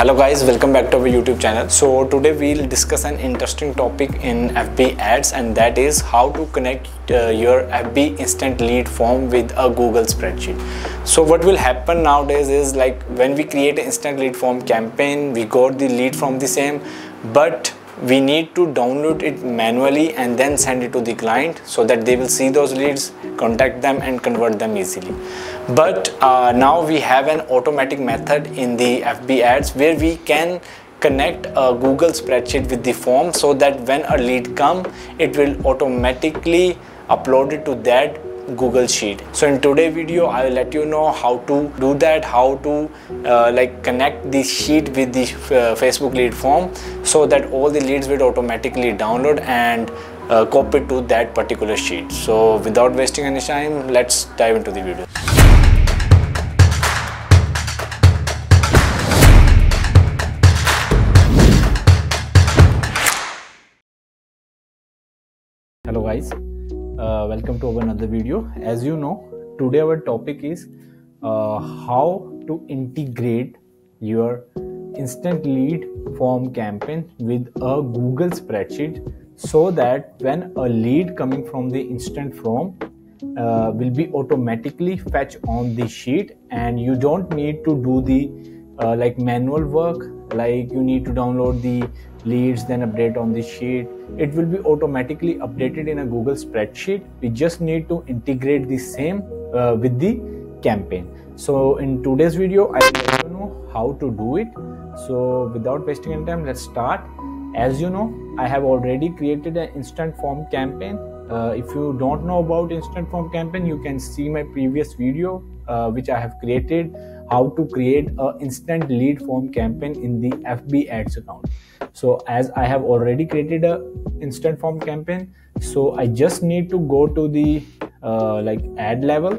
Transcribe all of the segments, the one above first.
hello guys. Welcome back to our youtube channel. So today we'll discuss an interesting topic in fb ads and that is how to connect uh, your fb instant lead form with a google spreadsheet. So what will happen nowadays is like when we create an instant lead form campaign we got the lead from the same but we need to download it manually and then send it to the client so that they will see those leads contact them and convert them easily. But uh, now we have an automatic method in the fb ads where we can connect a google spreadsheet with the form so that when a lead come it will automatically upload it to that google sheet. So in today's video i will let you know how to do that how to uh, like connect the sheet with the uh, facebook lead form so that all the leads will automatically download and uh, copy to that particular sheet. So without wasting any time let's dive into the video. Hello guys. Uh, welcome to another video. As you know today our topic is uh, how to integrate your instant lead form campaign with a google spreadsheet so that when a lead coming from the instant form uh, will be automatically fetch on the sheet and you don't need to do the uh, like manual work like you need to download the leads then update on the sheet. It will be automatically updated in a google spreadsheet. We just need to integrate the same uh, with the campaign. So in today's video i will let you know how to do it. So without wasting any time let's start as you know i have already created an instant form campaign. Uh, if you don't know about instant form campaign you can see my previous video uh, which i have created how to create a instant lead form campaign in the fb ads account. So as i have already created a instant form campaign so i just need to go to the uh, like ad level.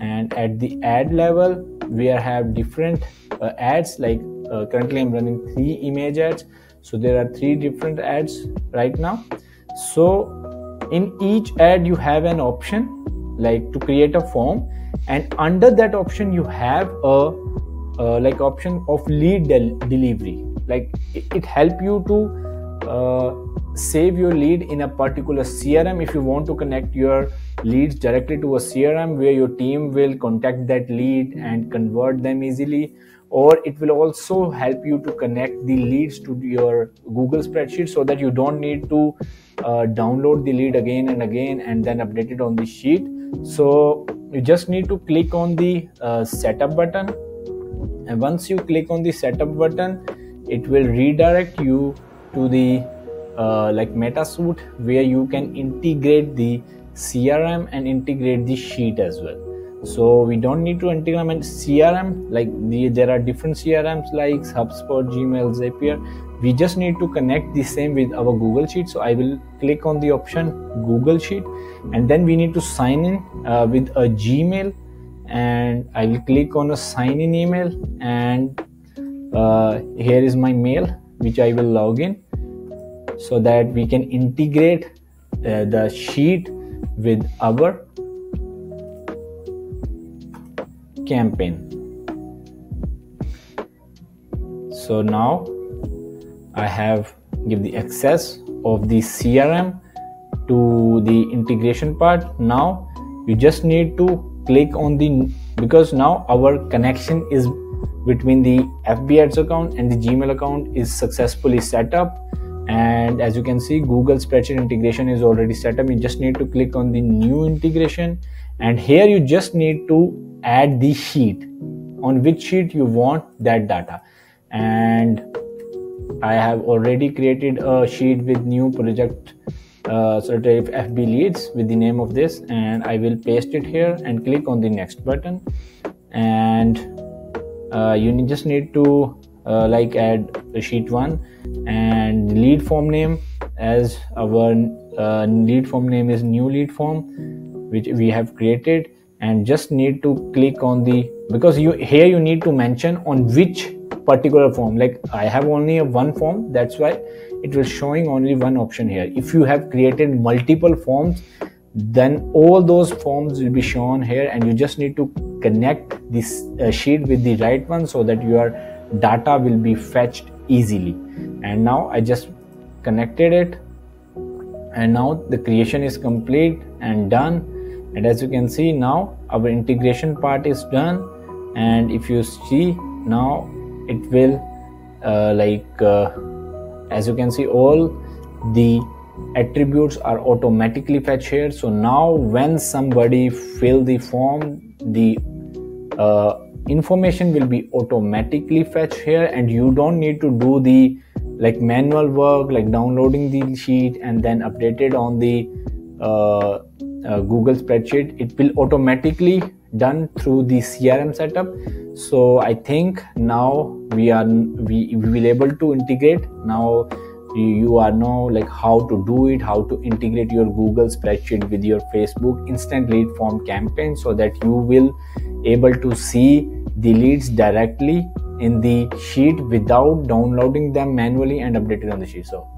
And at the ad level we have different uh, ads like uh, currently i'm running three image ads so there are three different ads right now. So in each ad you have an option like to create a form. And under that option you have a uh, like option of lead del- delivery. Like it, it help you to uh, save your lead in a particular crm if you want to connect your leads directly to a crm where your team will contact that lead and convert them easily or it will also help you to connect the leads to your google spreadsheet so that you don't need to uh, download the lead again and again and then update it on the sheet. So you just need to click on the uh, setup button. And once you click on the setup button it will redirect you to the uh, like MetaSuite where you can integrate the crm and integrate the sheet as well so we don't need to integrate crm like the, there are different crms like hubspot gmail zapier. We just need to connect the same with our google sheet. So i will click on the option google sheet and then we need to sign in uh, with a gmail and i will click on a sign in email and uh, here is my mail which i will log in so that we can integrate uh, the sheet with our campaign. So now i have give the access of the crm to the integration part. Now you just need to click on the because now our connection is between the fb ads account and the gmail account is successfully set up. And as you can see google spreadsheet integration is already set up. You just need to click on the new integration and here you just need to add the sheet. On which sheet you want that data. And i have already created a sheet with new project uh, sort of fb leads with the name of this. And i will paste it here and click on the next button. And uh, you just need to uh, like add sheet one and lead form name as our uh, lead form name is new lead form which we have created and just need to click on the because you here you need to mention on which particular form. Like i have only a one form that's why it will showing only one option here. If you have created multiple forms then all those forms will be shown here and you just need to connect this uh, sheet with the right one so that your data will be fetched easily. And now i just connected it and now the creation is complete and done and as you can see now our integration part is done. And if you see now it will uh, like uh, as you can see all the attributes are automatically fetched here. So now when somebody fill the form the uh, information will be automatically fetched here. And you don't need to do the like manual work like downloading the sheet and then update it on the uh, google spreadsheet it will automatically done through the crm setup. So i think now we are we, we will able to integrate. Now you are know like how to do it how to integrate your google spreadsheet with your facebook instant lead form campaign so that you will able to see the leads directly in the sheet without downloading them manually and updated on the sheet. So